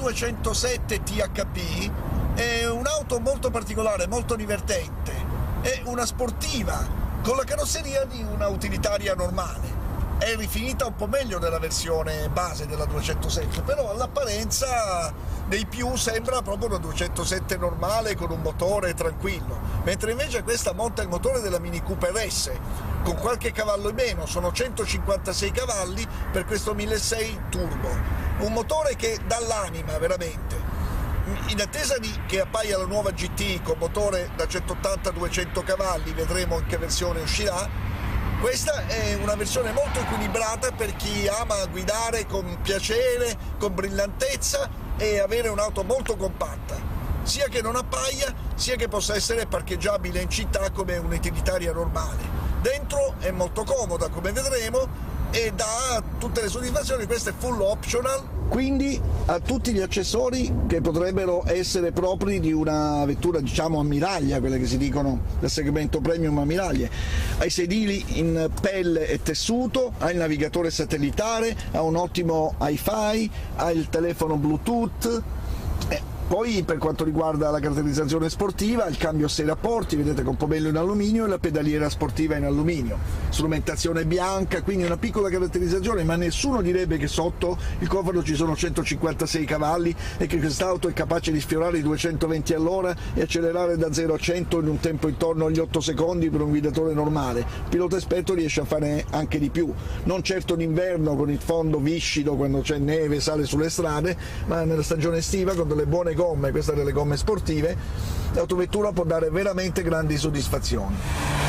207 THP è un'auto molto particolare, molto divertente, è una sportiva con la carrozzeria di una utilitaria normale. È rifinita un po' meglio della versione base della 207, però all'apparenza dei più sembra proprio una 207 normale con un motore tranquillo, mentre invece questa monta il motore della Mini Cooper S con qualche cavallo in meno, sono 156 cavalli per questo 1600 turbo, un motore che dà l'anima veramente. In attesa di che appaia la nuova GT con motore da 180-200 cavalli, vedremo in che versione uscirà, questa è una versione molto equilibrata per chi ama guidare con piacere, con brillantezza e avere un'auto molto compatta, sia che non appaia, sia che possa essere parcheggiabile in città come un'utilitaria normale. Dentro è molto comoda, come vedremo, e dà tutte le soddisfazioni, questo è full optional. Quindi ha tutti gli accessori che potrebbero essere propri di una vettura diciamo ammiraglia, quelle che si dicono del segmento premium ammiraglie. Ha i sedili in pelle e tessuto, ha il navigatore satellitare, ha un ottimo hi-fi, ha il telefono Bluetooth, poi per quanto riguarda la caratterizzazione sportiva, il cambio a sei rapporti, vedete con pomello in alluminio e la pedaliera sportiva in alluminio. Strumentazione bianca, quindi una piccola caratterizzazione, ma nessuno direbbe che sotto il cofano ci sono 156 cavalli e che quest'auto è capace di sfiorare i 220 all'ora e accelerare da 0 a 100 in un tempo intorno agli 8 secondi per un guidatore normale. Il pilota esperto riesce a fare anche di più, non certo d'inverno con il fondo viscido quando c'è neve e sale sulle strade, ma nella stagione estiva con delle buone gomme, queste delle gomme sportive, l'autovettura può dare veramente grandi soddisfazioni.